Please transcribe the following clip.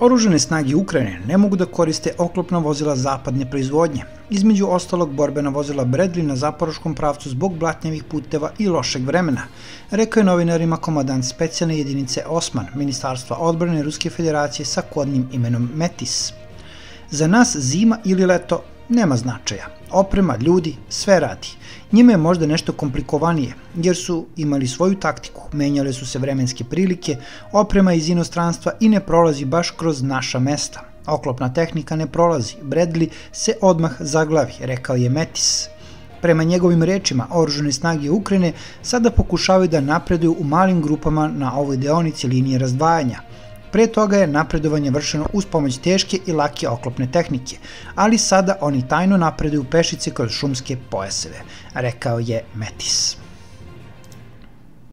Oružane snage Ukrajine ne mogu da koriste oklopna vozila zapadne proizvodnje, između ostalog borbena vozila Bradley na zaporoškom pravcu zbog blatnjavih puteva i lošeg vremena, rekao je novinarima komadant specijalne jedinice Osman, Ministarstva odbrane Ruske federacije sa kodnim imenom Metis. Za nas zima ili leto nema značaja. Oprema, ljudi, sve radi. Njima je možda nešto komplikovanije, jer su imali svoju taktiku, menjale su se vremenske prilike, oprema iz inostranstva i ne prolazi baš kroz naša mesta. Oklopna tehnika ne prolazi, Bradley se odmah zaglavi, rekao je Metis. Prema njegovim rečima, oružane snage Ukrajine sada pokušavaju da napreduju u malim grupama na ovoj deonici linije razdvajanja – Pre toga je napredovanje vršeno uz pomoć teške i lake oklopne tehnike, ali sada oni tajno napreduju pešice kroz šumske pojaseve, rekao je Metis.